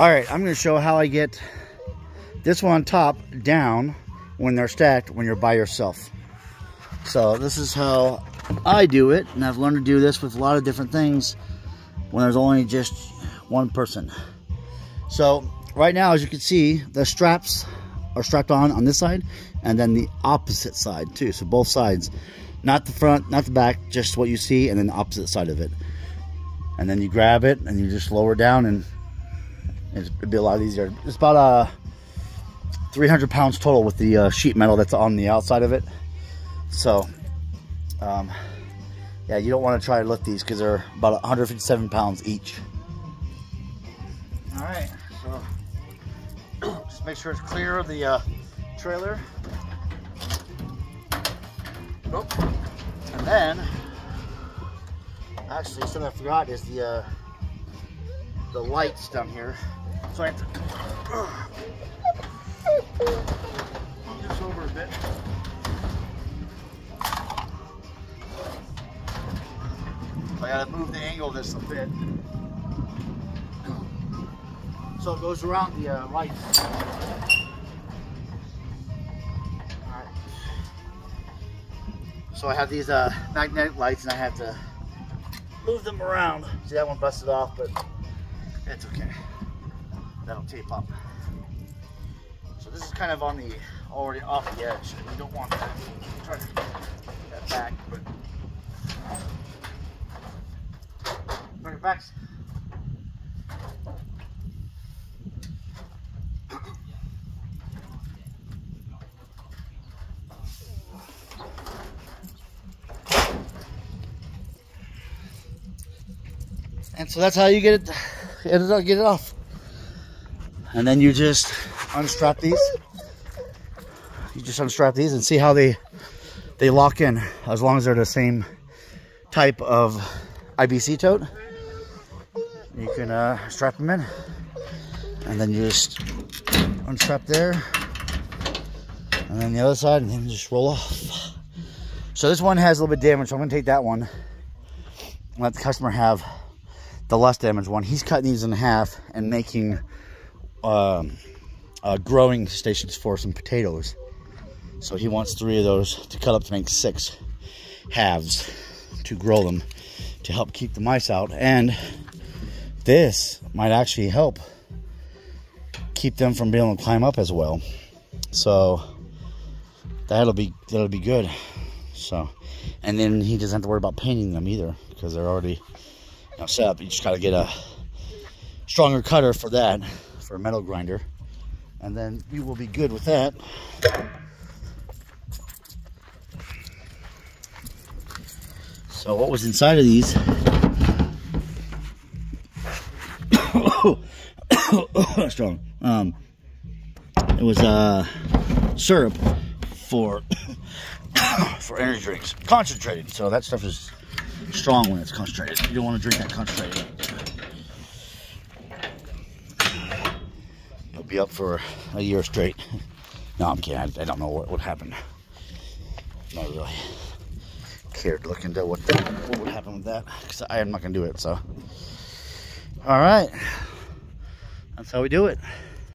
All right, I'm gonna show how I get this one on top down when they're stacked when you're by yourself. So this is how I do it, and I've learned to do this with a lot of different things when there's only just one person. So right now, as you can see, the straps are strapped on on this side, and then the opposite side too. So both sides, not the front, not the back, just what you see, and then the opposite side of it. And then you grab it, and you just lower down, and it'd be a lot easier. It's about uh, 300 pounds total with the uh, sheet metal that's on the outside of it. So, um, yeah, you don't want to try to lift these because they're about 157 pounds each. All right, so just make sure it's clear of the uh, trailer. Oh. And then, actually, something I forgot is the uh, the lights down here. So I have to move this over a bit. I gotta move the angle of this a bit. So it goes around the uh, lights. Alright. So I have these uh, magnetic lights and I have to move them around. See that one busted off, but it's okay. That'll tape up. So this is kind of on the already off the edge. You don't want to try to get that back, but bring it back. And so that's how you get it, get it off. And then you just unstrap these. You just unstrap these and see how they they lock in as long as they're the same type of IBC tote. You can uh, strap them in and then you just unstrap there and then the other side and then just roll off. So this one has a little bit damage, so I'm gonna take that one let the customer have the less damaged one. He's cutting these in half and making um, uh, growing stations for some potatoes. So he wants three of those to cut up to make six halves to grow them to help keep the mice out. And this might actually help keep them from being able to climb up as well. So that'll be that'll be good. So and then he doesn't have to worry about painting them either because they're already know, set up. You just got to get a stronger cutter for that, for a metal grinder. And then you will be good with that. So what was inside of these? strong. Um, it was uh, syrup for for energy drinks, concentrated. So that stuff is strong when it's concentrated. You don't want to drink that concentrated. Be up for a year straight. No, I'm kidding. I, I don't know what would happen. Not really cared to look into what, what would happen with that because I am not going to do it. So, all right. That's how we do it.